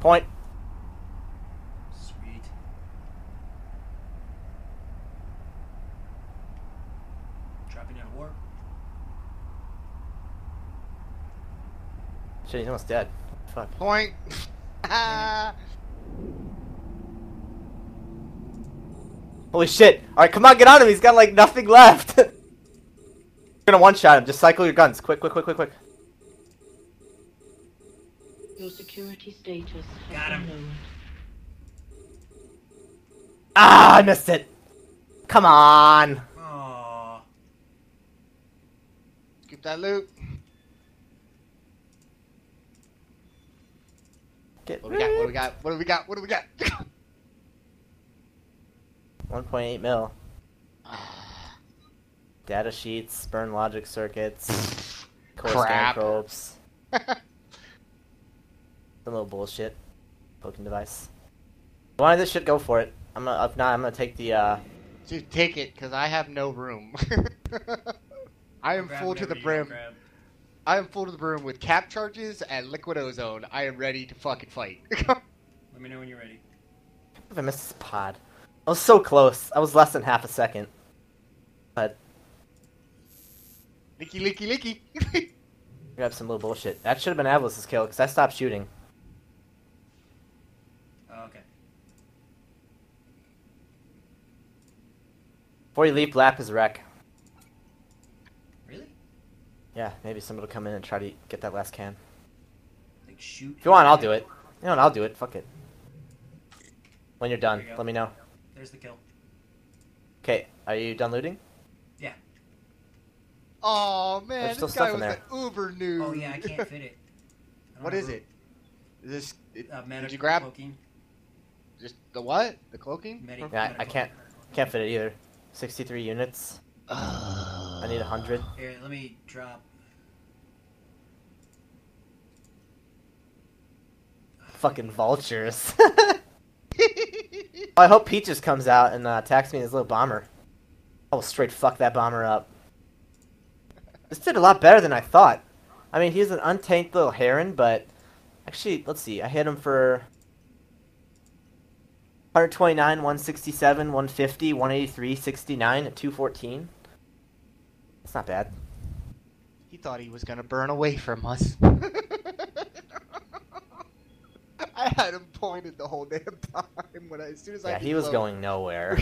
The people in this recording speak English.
Point. Sweet. Dropping out of war. Shit, he's almost dead. Fuck. Point. Holy shit! Alright, come on, get on him! He's got like nothing left! You're gonna one shot him. Just cycle your guns. Quick, quick, quick, quick, quick. Your security status Got him. been lowered. Ah, I missed it! Come on! Aww. Keep that loot. Get What do we got? What do we got? What do we got? What do we got? 1.8 mil. Data sheets, burn logic circuits, core scan Crap. probes. Some little bullshit. Poking device. If you want this shit, go for it. I'm gonna, if not, I'm gonna take the, uh, Dude, take it, cause I have no room. I am full to the brim. I am full to the brim with cap charges and liquid ozone. I am ready to fucking fight. Let me know when you're ready. if I missed this pod. I was so close. I was less than half a second. But, licky, licky, licky. grab some little bullshit. That should have been Avalos' kill, because I stopped shooting. Oh, okay. Before you leave, lap his wreck. Really? Yeah, maybe somebody will come in and try to get that last can. Like shoot. If you want, I'll do it. You know what, I'll do it. Fuck it. When you're done, you let me know. There's the kill. Okay, are you done looting? Yeah. Oh man, There's this stuff guy was there. an uber noob. Oh yeah, I can't fit it. I don't What have is room. it? Is this it, Uh, medical did you grab cloaking. just the what? The cloaking? Medi- Yeah, I, I can't can't fit it either. 63 units. I need 100. Here, let me drop. Fucking vultures. I hope Peaches comes out and uh, attacks me in his little bomber. I will straight fuck that bomber up. This did a lot better than I thought. I mean, he's an untanked little heron, but actually, let's see. I hit him for 129, 167, 150, 183, 69, and 214. That's not bad. He thought he was gonna burn away from us. I had him pointed the whole damn time when I, as soon as I Yeah, he was going nowhere.